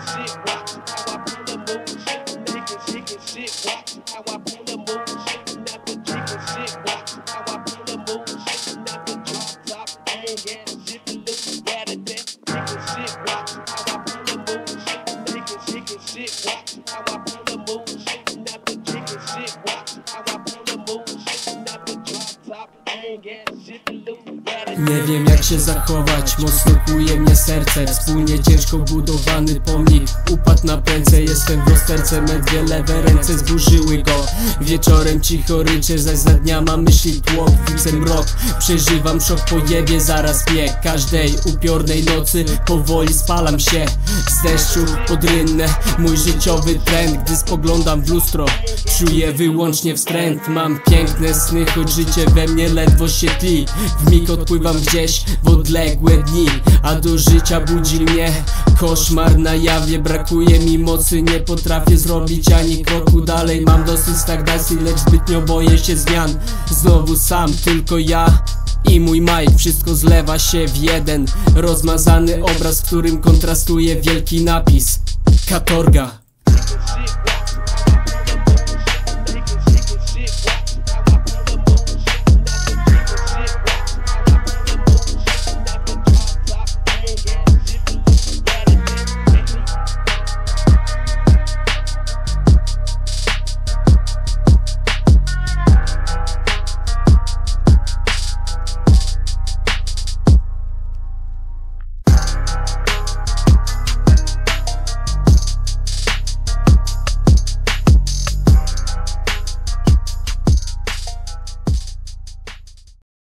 shit rock. How I pull Nie wiem jak się zachować, mocno kuje mnie serce. Wspólnie ciężko budowany pomnik. Upadł na pęce Jestem w rozterce, medwie lewe ręce zburzyły go. Wieczorem cicho ryczę, zaś za dnia mam myśli tłok. Widzę mrok, przeżywam szok po jebie, zaraz bieg Każdej upiornej nocy powoli spalam się. Z deszczu pod rynnę, mój życiowy trend. Gdy spoglądam w lustro, czuję wyłącznie wstręt. Mam piękne sny, choć życie we mnie ledwo się tli W mig odpływam gdzieś w odległe dni A do życia budzi mnie koszmar. Na jawie Brakuje mi mocy, nie potrafię zrobić ani kroku dalej. Mam dosyć stagnacji, lecz zbytnio boję się zmian. Znowu sam, tylko ja i mój Mike, wszystko zlewa się w jeden Rozmazany obraz, w którym kontrastuje wielki napis. Katorga